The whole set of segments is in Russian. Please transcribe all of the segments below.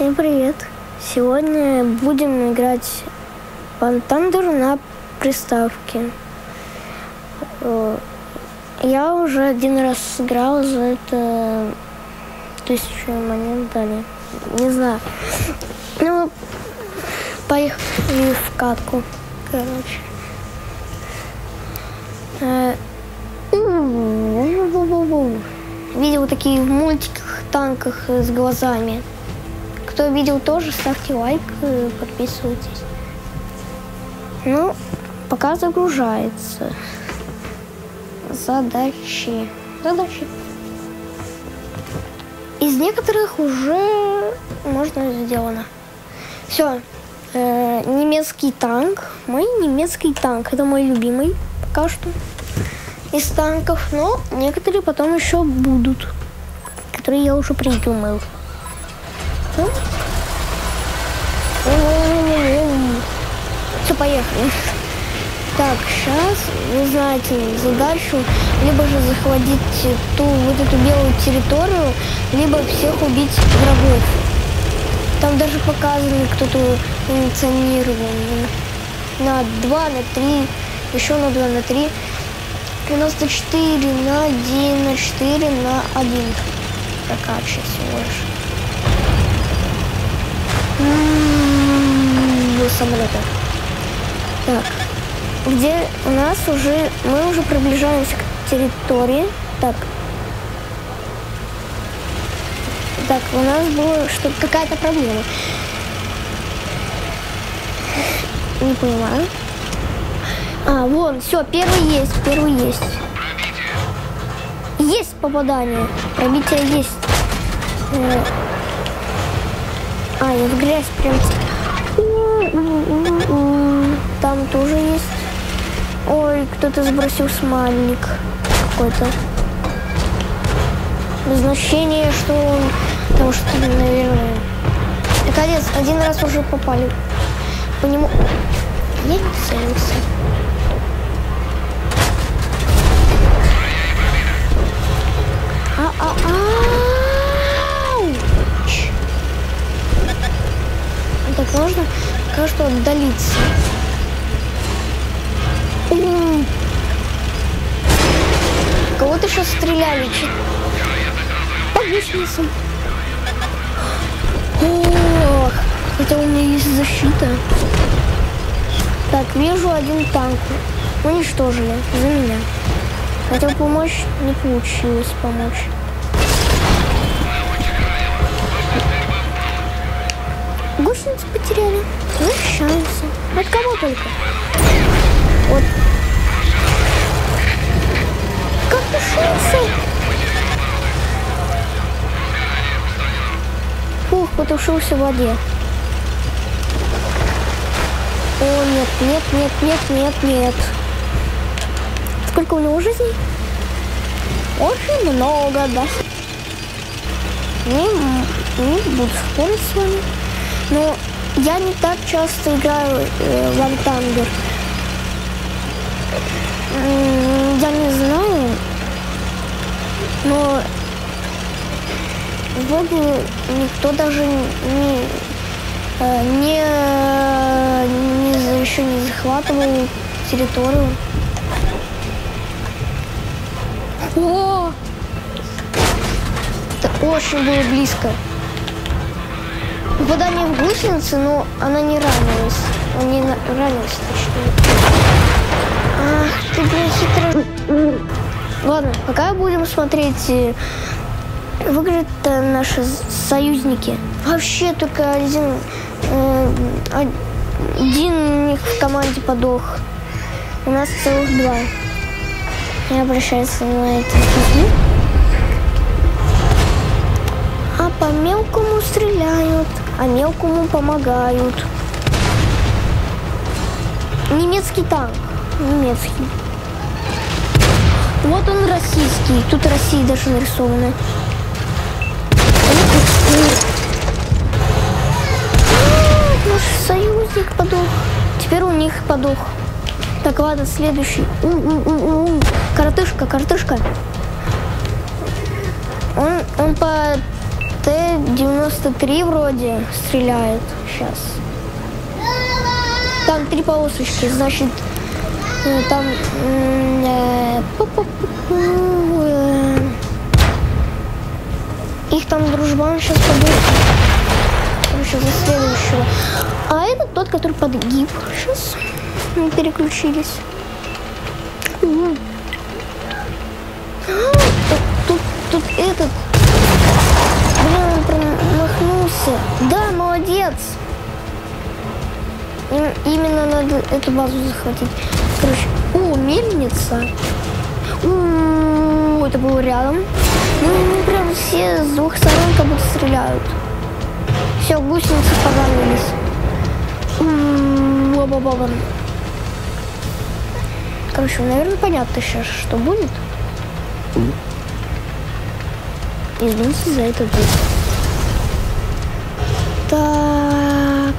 Всем привет! Сегодня будем играть War Thunder на приставке. Э, Я уже один раз сыграл за это тысячу монет дали. Не знаю. Ну, поехали в катку, короче. Э, Видел такие в мультиках, танках с глазами. Кто видел тоже, ставьте лайк, э, подписывайтесь. Ну, пока загружается. Задачи. Задачи. Из некоторых уже можно сделано. Все. немецкий танк. Мой немецкий танк. Это мой любимый пока что из танков. Но некоторые потом еще будут. Которые я уже придумал. Все, поехали. Так, сейчас, вы знаете, задачу либо же захватить ту вот эту белую территорию, либо всех убить врагов. Там даже показано кто-то инициирован. На 2, на 3, еще на 2, на 3. 94 на 1, на 4, на 1. Прокачивать всего лишь. М-м-м, самолета. Так, где у нас уже, мы уже приближаемся к территории. Так. Так, у нас была что какая-то проблема. Не понимаю. А, вон, все, первый есть, первый есть. Есть попадание. Пробитие есть. Э, а, я в грязь прям... Там тоже есть. Ой, кто-то сбросил смайлик какой-то. Значение, что он... Потому что, наверное... Наконец, один раз уже попали. По нему... Я не целился. Кажется, отдалиться. Кого-то сейчас стреляли. По гусеницам. Ох, хотя у меня есть защита. Так, вижу один танк. Уничтожили за меня. Хотел помочь, не получилось помочь. Потеряли. Возвращаемся. От кого только? Вот. Как тушился? Фух, потушился в воде. О, нет, нет, нет, нет, нет, нет. Сколько у него жизней? Очень много, да. Не, не буду спорить с вами. Но я не так часто играю э, в Антандер. Я не знаю, но вроде никто даже не, э, не, не еще не захватывал территорию. О! Это очень было близко. Попадание в гусеницы, но она не ранилась. Он не ранилась, точнее. Ах, ты, блин, хитро. Ладно, пока будем смотреть, э, выиграют наши союзники. Вообще только один, э, один у них в команде подох. У нас целых два. Не обращается на эти люди. А по мелкому стреляют, а мелкому помогают. Немецкий танк. Немецкий. Вот он российский. Тут Россия даже нарисована. Наш союзник подох. Теперь у них подох. Так, ладно, следующий. У -у -у -у. Коротышка, коротышка. Он, он по Т-93 вроде стреляет сейчас. Там три полосочки, значит, э, там... Э, их там дружбан сейчас победит. Короче, за следующего. А это тот, который подгиб. Сейчас мы переключились. А, тут, тут этот. Молодец. Им, именно надо эту базу захватить. Короче, о, мельница. У, это было рядом. Ну, прям все с двух сторон как будто стреляют. Все, гусеницы поранились. Короче, наверное, понятно сейчас, что будет. Извините за это будет. Так,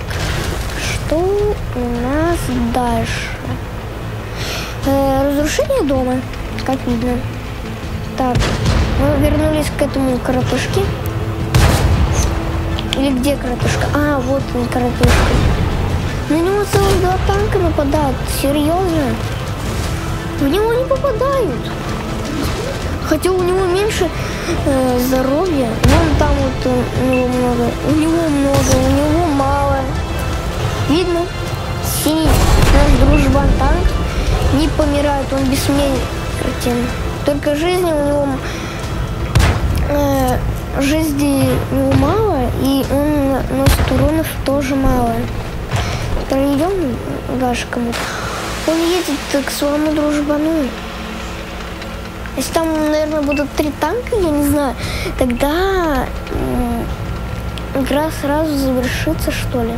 что у нас дальше? Э, разрушение дома, как видно. Так, мы вернулись к этому коротышке. Или где коротышка? А, вот он, коротышка. На него целых два танка нападают. Серьезно? В него не попадают. Хотя у него меньше э, здоровья. Не помирает, он бессмертен. Только жизни у него э, жизни у него мало, и он носит уронов тоже мало. Пройдем дальше кому-то. Он едет к своему дружбану. Если там, наверное, будут три танка, я не знаю, тогда игра сразу завершится, что ли.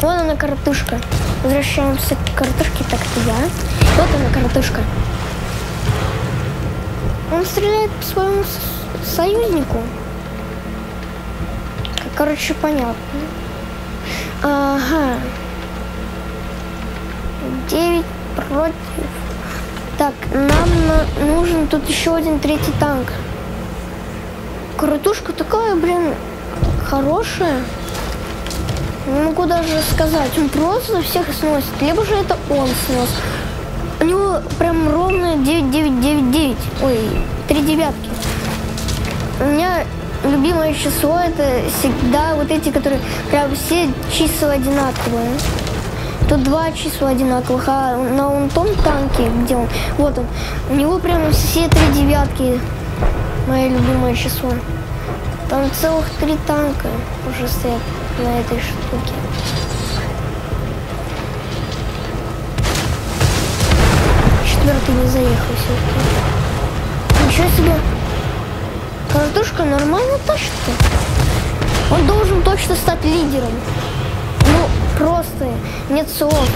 Вот она, коротышка. Возвращаемся к картошке, так-то я. Вот она, картошка. Он стреляет по своему союзнику. Короче, понятно. Ага. Девять против. Так, нам нужен тут еще один третий танк. Крутушка такая, блин, хорошая. Не могу даже сказать. Он просто всех сносит. Либо же это он снес. У него прям ровно 9999. Ой, три девятки. У меня любимое число это всегда вот эти, которые прям все числа одинаковые. Тут два числа одинаковых, а на том танке, где он, вот он, у него прям все три девятки. Мое любимое число. Там целых три танка уже стоят на этой штуке. Четвертый не заехал все-таки. Ничего себе. Картошка нормально тащит Он должен точно стать лидером. Ну, просто нет слов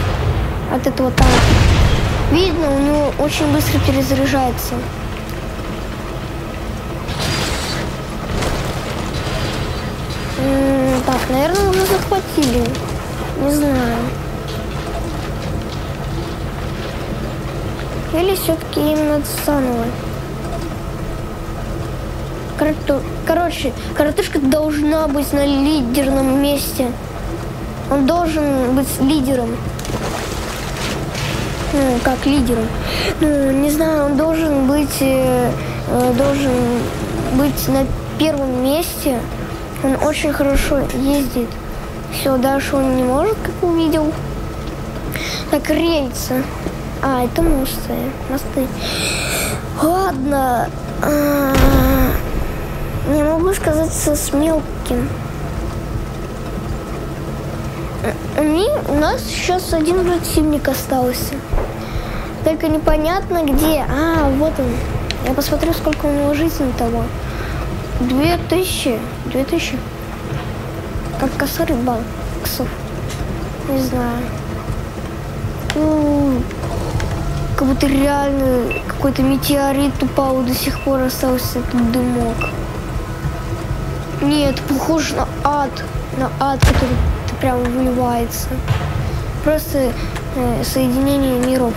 от этого танка. Видно, у него очень быстро перезаряжается. Так, наверное, уже захватили. Не знаю. Или все-таки им надо заново. Короче, коротышка должна быть на лидерном месте. Он должен быть лидером. Ну, как лидером. Ну, не знаю, он должен быть, э, э должен быть на первом месте. Он очень хорошо ездит. Все, дальше он не может, как увидел. Так, рельсы. А, это мосты. Мосты. Ладно. А, не могу сказать с мелким. У нас сейчас один противник остался. Только непонятно где. А, вот он. Я посмотрю, сколько у него жизни того. Две тысячи. Две тысячи. Как косарь баксов. Не знаю. У, как будто реально какой-то метеорит упал, до сих пор остался этот дымок. Нет, похож на ад. На ад, который прям выливается. Просто э, соединение миров.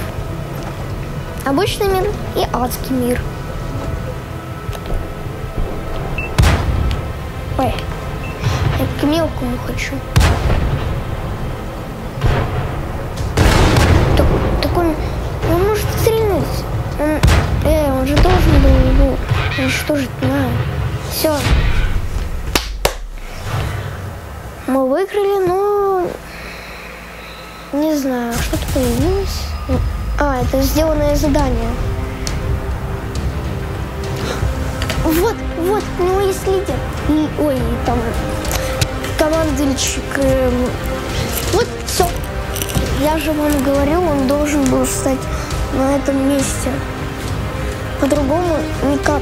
Обычный мир и адский мир. Ой, я к мелкому хочу. Так, так он, может стрельнуть. Он, э, он же должен был его уничтожить. На. Все. Мы выиграли, но не знаю, что-то появилось. А, это сделанное задание. Вот, вот, у него есть лидер. И, ой, там командующий. эм, вот, все. Я же вам говорил, он должен был стать на этом месте. По-другому никак.